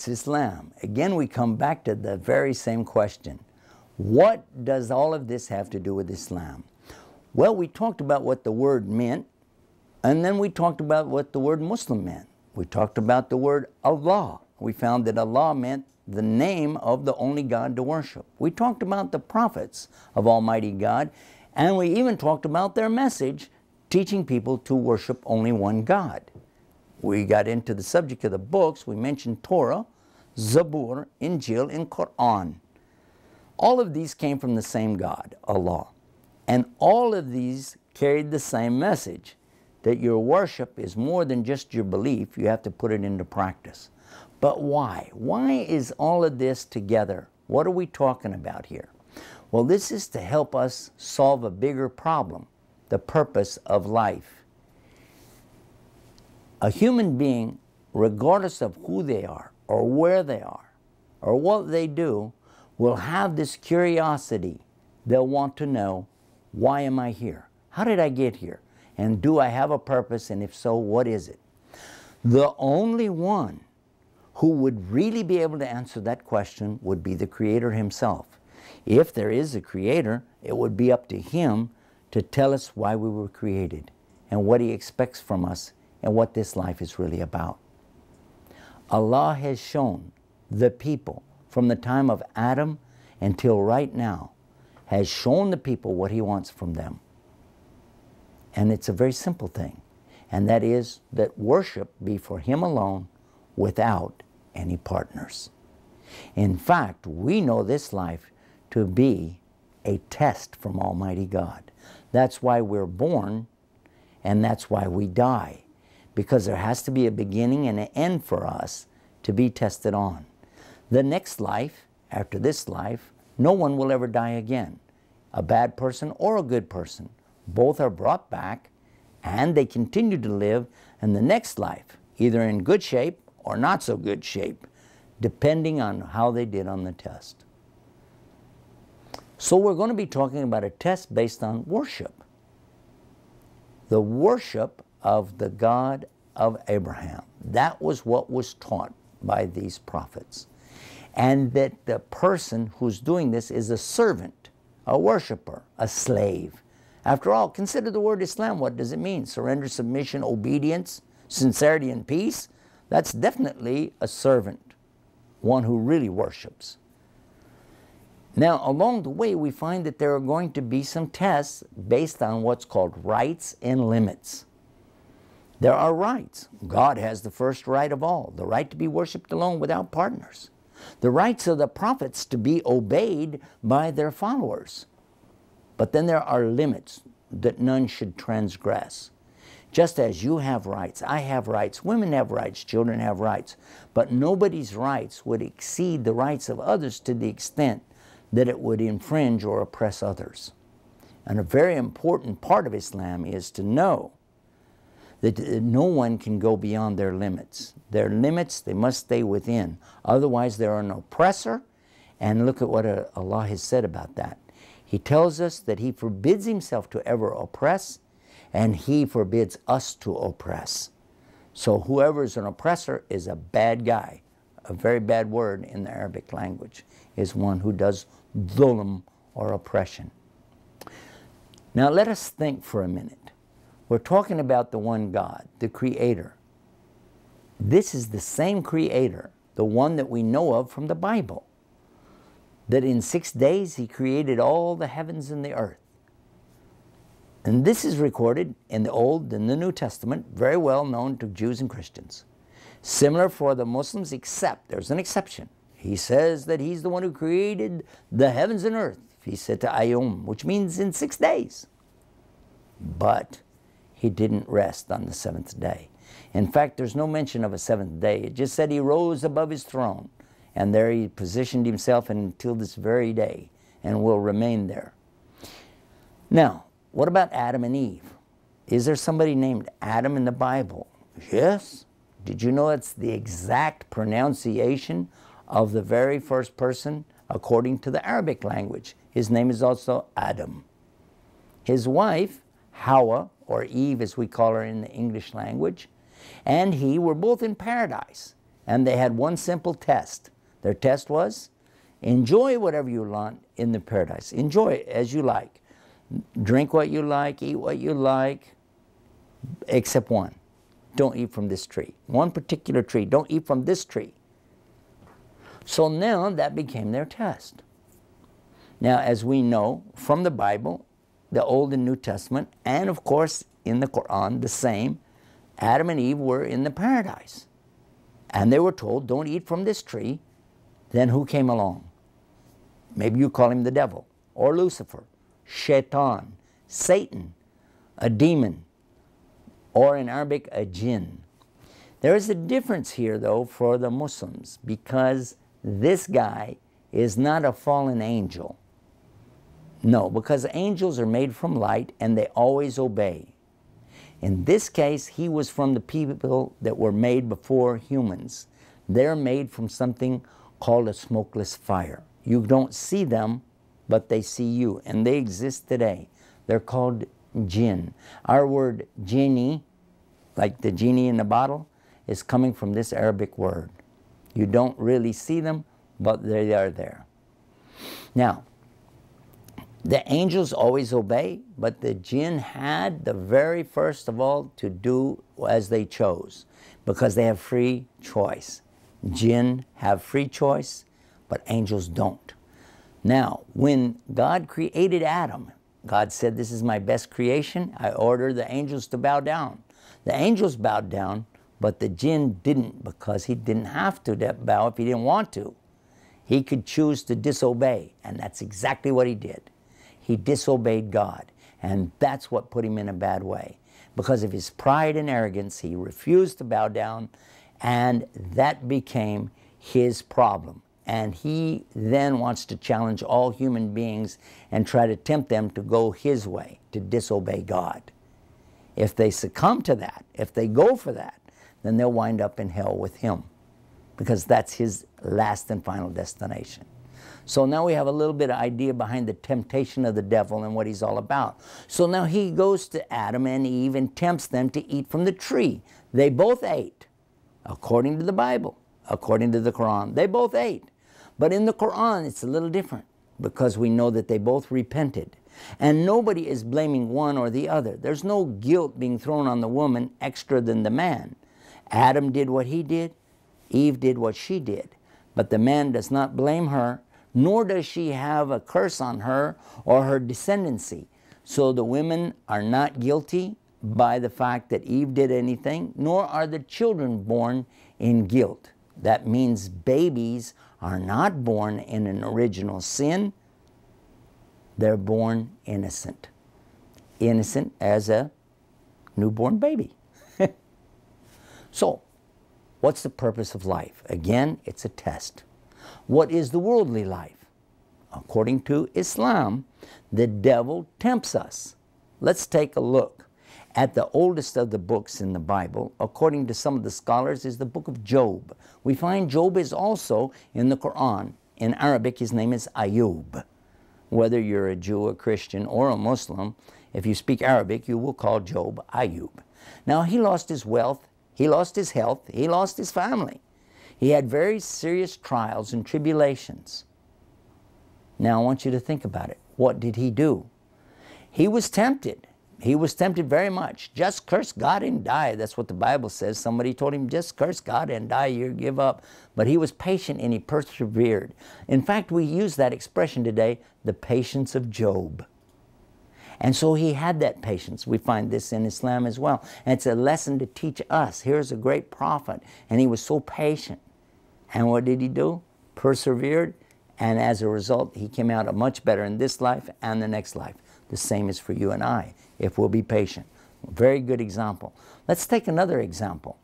What's Islam? Again, we come back to the very same question. What does all of this have to do with Islam? Well, we talked about what the word meant, and then we talked about what the word Muslim meant. We talked about the word Allah. We found that Allah meant the name of the only God to worship. We talked about the prophets of Almighty God, and we even talked about their message teaching people to worship only one God. We got into the subject of the books. We mentioned Torah, Zabur, Injil, and Quran. All of these came from the same God, Allah. And all of these carried the same message that your worship is more than just your belief, you have to put it into practice. But why? Why is all of this together? What are we talking about here? Well, this is to help us solve a bigger problem the purpose of life. A human being, regardless of who they are, or where they are, or what they do, will have this curiosity. They'll want to know, why am I here? How did I get here? And do I have a purpose? And if so, what is it? The only one who would really be able to answer that question would be the Creator Himself. If there is a Creator, it would be up to Him to tell us why we were created and what He expects from us and what this life is really about. Allah has shown the people from the time of Adam until right now, has shown the people what He wants from them. And it's a very simple thing, and that is that worship be for Him alone without any partners. In fact, we know this life to be a test from Almighty God. That's why we're born, and that's why we die, because there has to be a beginning and an end for us to be tested on. The next life, after this life, no one will ever die again, a bad person or a good person both are brought back and they continue to live in the next life, either in good shape or not so good shape, depending on how they did on the test. So we're going to be talking about a test based on worship. The worship of the God of Abraham. That was what was taught by these prophets. And that the person who's doing this is a servant, a worshiper, a slave. After all, consider the word Islam. What does it mean? Surrender, submission, obedience, sincerity, and peace? That's definitely a servant, one who really worships. Now, along the way, we find that there are going to be some tests based on what's called rights and limits. There are rights. God has the first right of all, the right to be worshiped alone without partners. The rights of the prophets to be obeyed by their followers. But then there are limits that none should transgress. Just as you have rights, I have rights, women have rights, children have rights, but nobody's rights would exceed the rights of others to the extent that it would infringe or oppress others. And a very important part of Islam is to know that no one can go beyond their limits. Their limits, they must stay within. Otherwise, they're an oppressor. And look at what uh, Allah has said about that. He tells us that he forbids himself to ever oppress, and he forbids us to oppress. So whoever is an oppressor is a bad guy. A very bad word in the Arabic language is one who does dhulm or oppression. Now let us think for a minute. We're talking about the one God, the Creator. This is the same Creator, the one that we know of from the Bible that in six days he created all the heavens and the earth. And this is recorded in the Old and the New Testament, very well known to Jews and Christians. Similar for the Muslims, except there's an exception. He says that he's the one who created the heavens and earth. He said to Ayum, which means in six days. But he didn't rest on the seventh day. In fact, there's no mention of a seventh day. It just said he rose above his throne. And there he positioned himself until this very day and will remain there. Now, what about Adam and Eve? Is there somebody named Adam in the Bible? Yes. Did you know it's the exact pronunciation of the very first person according to the Arabic language? His name is also Adam. His wife, Hawa, or Eve as we call her in the English language, and he were both in paradise. and they had one simple test. Their test was enjoy whatever you want in the paradise. Enjoy as you like. Drink what you like, eat what you like, except one. Don't eat from this tree. One particular tree. Don't eat from this tree. So now that became their test. Now, as we know from the Bible, the Old and New Testament, and of course in the Quran, the same, Adam and Eve were in the paradise. And they were told, don't eat from this tree. Then who came along? Maybe you call him the devil, or Lucifer, Shaitan, Satan, a demon, or in Arabic, a jinn. There is a difference here, though, for the Muslims because this guy is not a fallen angel. No, because angels are made from light and they always obey. In this case, he was from the people that were made before humans. They're made from something called a smokeless fire. You don't see them, but they see you, and they exist today. They're called jinn. Our word genie, like the genie in the bottle, is coming from this Arabic word. You don't really see them, but they are there. Now, the angels always obey, but the jinn had the very first of all to do as they chose because they have free choice. Jinn have free choice, but angels don't. Now, when God created Adam, God said, This is my best creation. I order the angels to bow down. The angels bowed down, but the jinn didn't because he didn't have to bow if he didn't want to. He could choose to disobey, and that's exactly what he did. He disobeyed God, and that's what put him in a bad way. Because of his pride and arrogance, he refused to bow down, and that became his problem. And he then wants to challenge all human beings and try to tempt them to go his way, to disobey God. If they succumb to that, if they go for that, then they'll wind up in hell with him because that's his last and final destination. So now we have a little bit of idea behind the temptation of the devil and what he's all about. So now he goes to Adam and Eve and tempts them to eat from the tree. They both ate, according to the Bible, according to the Quran. They both ate. But in the Quran, it's a little different because we know that they both repented. And nobody is blaming one or the other. There's no guilt being thrown on the woman extra than the man. Adam did what he did, Eve did what she did. But the man does not blame her, nor does she have a curse on her or her descendancy. So the women are not guilty by the fact that Eve did anything, nor are the children born in guilt. That means babies are not born in an original sin, they're born innocent. Innocent as a newborn baby. so, What's the purpose of life? Again, it's a test. What is the worldly life? According to Islam, the devil tempts us. Let's take a look at the oldest of the books in the Bible, according to some of the scholars, is the book of Job. We find Job is also in the Quran. In Arabic, his name is Ayub. Whether you're a Jew, a Christian, or a Muslim, if you speak Arabic, you will call Job Ayub. Now, he lost his wealth he lost his health. He lost his family. He had very serious trials and tribulations. Now I want you to think about it. What did he do? He was tempted. He was tempted very much. Just curse God and die. That's what the Bible says. Somebody told him, just curse God and die, you give up. But he was patient and he persevered. In fact, we use that expression today, the patience of Job. And so he had that patience. We find this in Islam as well. And it's a lesson to teach us. Here's a great prophet, and he was so patient. And what did he do? Persevered, and as a result, he came out much better in this life and the next life. The same is for you and I, if we'll be patient. Very good example. Let's take another example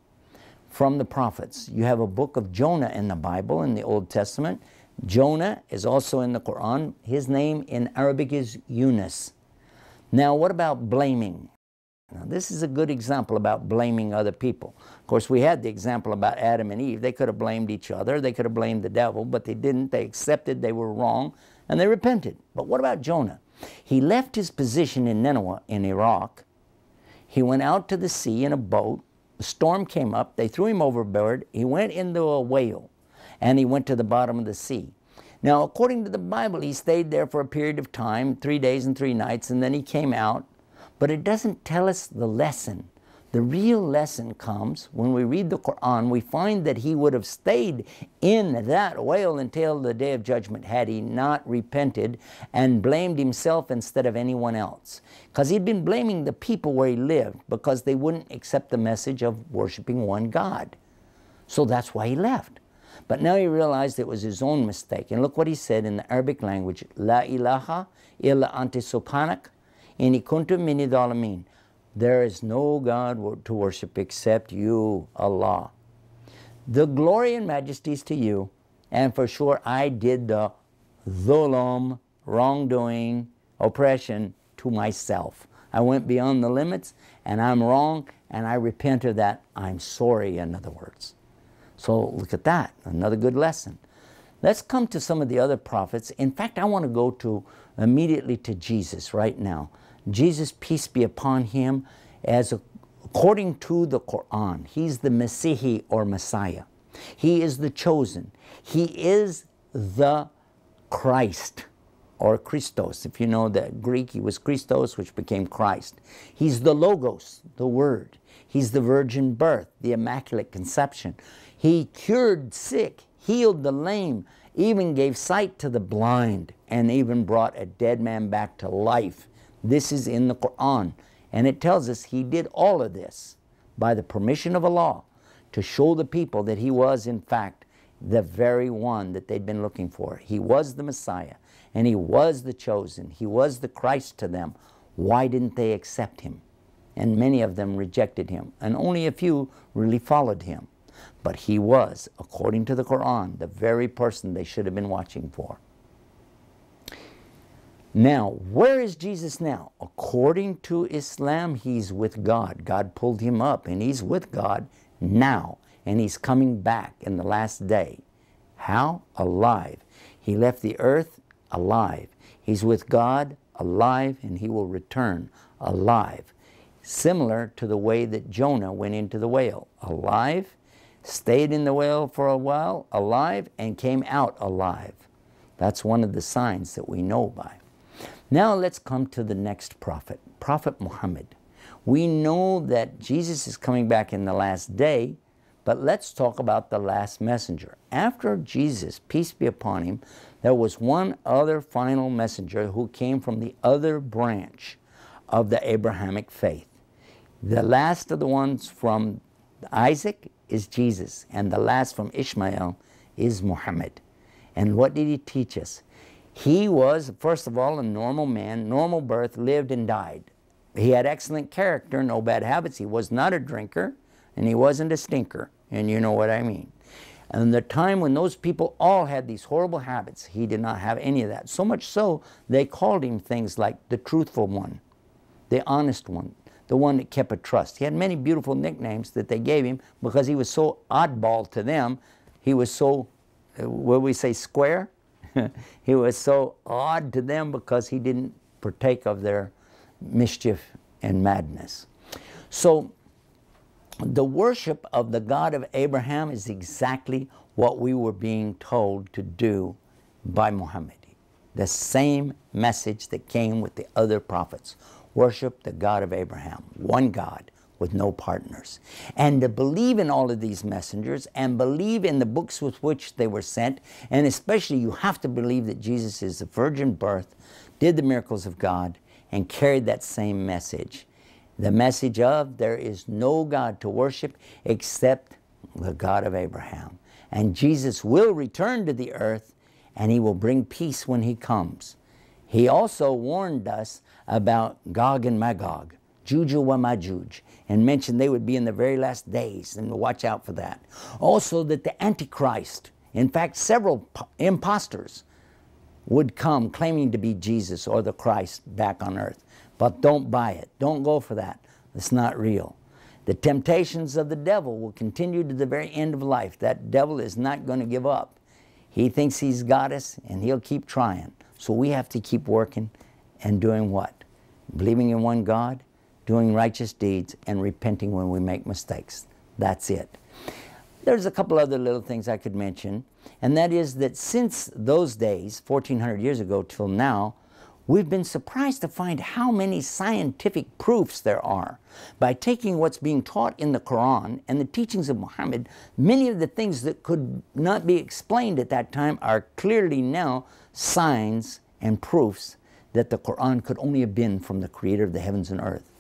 from the prophets. You have a book of Jonah in the Bible, in the Old Testament. Jonah is also in the Quran. His name in Arabic is Yunus. Now, what about blaming? Now, this is a good example about blaming other people. Of course, we had the example about Adam and Eve. They could have blamed each other, they could have blamed the devil, but they didn't. They accepted they were wrong and they repented. But what about Jonah? He left his position in Nineveh in Iraq. He went out to the sea in a boat a storm came up, they threw him overboard, he went into a whale, and he went to the bottom of the sea. Now, according to the Bible, he stayed there for a period of time, three days and three nights, and then he came out. But it doesn't tell us the lesson. The real lesson comes when we read the Quran, we find that he would have stayed in that whale until the day of judgment had he not repented and blamed himself instead of anyone else. Because he'd been blaming the people where he lived because they wouldn't accept the message of worshiping one God. So that's why he left. But now he realized it was his own mistake. And look what he said in the Arabic language La ilaha illa ante subhanak inni kuntum dalamin. There is no God to worship except you, Allah. The glory and majesty is to you, and for sure I did the dhulam, wrongdoing, oppression to myself. I went beyond the limits, and I'm wrong, and I repent of that. I'm sorry, in other words. So look at that, another good lesson. Let's come to some of the other prophets. In fact, I want to go to immediately to Jesus right now. Jesus, peace be upon him, as according to the Quran, he's the Messiah or Messiah. He is the chosen. He is the Christ or Christos. If you know the Greek, he was Christos, which became Christ. He's the Logos, the Word. He's the virgin birth, the immaculate conception. He cured sick, healed the lame, even gave sight to the blind, and even brought a dead man back to life. This is in the Quran. And it tells us he did all of this by the permission of Allah to show the people that he was, in fact, the very one that they'd been looking for. He was the Messiah and he was the chosen. He was the Christ to them. Why didn't they accept him? And many of them rejected him, and only a few really followed him. But he was, according to the Quran, the very person they should have been watching for. Now, where is Jesus now? According to Islam, he's with God. God pulled him up, and he's with God now, and he's coming back in the last day. How? Alive. He left the earth alive. He's with God alive, and he will return alive. Similar to the way that Jonah went into the whale alive, stayed in the whale for a while, alive, and came out alive. That's one of the signs that we know by. Now let's come to the next prophet, Prophet Muhammad. We know that Jesus is coming back in the last day, but let's talk about the last messenger. After Jesus, peace be upon him, there was one other final messenger who came from the other branch of the Abrahamic faith. The last of the ones from Isaac is Jesus, and the last from Ishmael is Muhammad. And what did he teach us? He was, first of all, a normal man, normal birth, lived and died. He had excellent character, no bad habits. He was not a drinker, and he wasn't a stinker, and you know what I mean. And the time when those people all had these horrible habits, he did not have any of that. So much so, they called him things like the truthful one, the honest one, the one that kept a trust. He had many beautiful nicknames that they gave him because he was so oddball to them. He was so, uh, what we say, square? he was so odd to them because he didn't partake of their mischief and madness. So, the worship of the God of Abraham is exactly what we were being told to do by Muhammad. The same message that came with the other prophets. Worship the God of Abraham, one God, with no partners. And to believe in all of these messengers and believe in the books with which they were sent, and especially you have to believe that Jesus is the virgin birth, did the miracles of God, and carried that same message. The message of there is no God to worship except the God of Abraham. And Jesus will return to the earth and he will bring peace when he comes. He also warned us about Gog and Magog, Yajuj wa Majuj and mentioned they would be in the very last days, and watch out for that. Also, that the Antichrist, in fact, several imposters, would come claiming to be Jesus or the Christ back on earth. But don't buy it. Don't go for that. It's not real. The temptations of the devil will continue to the very end of life. That devil is not going to give up. He thinks he's got us and he'll keep trying. So we have to keep working and doing what? Believing in one God, doing righteous deeds, and repenting when we make mistakes. That's it. There's a couple other little things I could mention, and that is that since those days, 1400 years ago till now, we've been surprised to find how many scientific proofs there are. By taking what's being taught in the Quran and the teachings of Muhammad, many of the things that could not be explained at that time are clearly now signs and proofs that the Quran could only have been from the creator of the heavens and earth.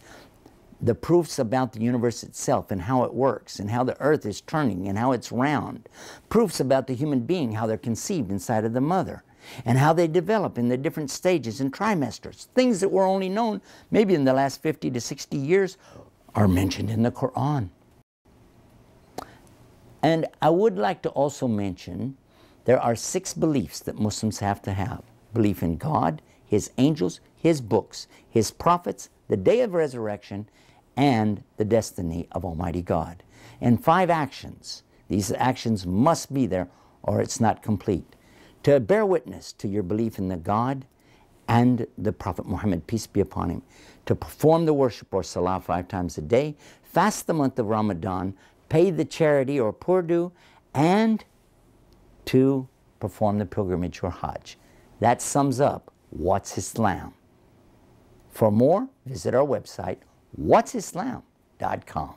The proofs about the universe itself and how it works and how the earth is turning and how it's round. Proofs about the human being, how they're conceived inside of the mother and how they develop in the different stages and trimesters. Things that were only known maybe in the last 50 to 60 years are mentioned in the Quran. And I would like to also mention there are six beliefs that Muslims have to have belief in God, His angels, His books, His prophets, the day of resurrection, and the destiny of Almighty God. And five actions. These actions must be there or it's not complete. To bear witness to your belief in the God and the Prophet Muhammad, peace be upon him. To perform the worship or salah five times a day, fast the month of Ramadan, pay the charity or poor due, and to perform the pilgrimage or Hajj. That sums up what's Islam. For more, visit our website, whatsislam.com.